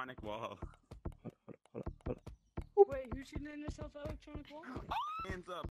electronic wall. Hold up, hold up, hold up, hold up. Wait, who's shooting in this electronic wall? Hands up.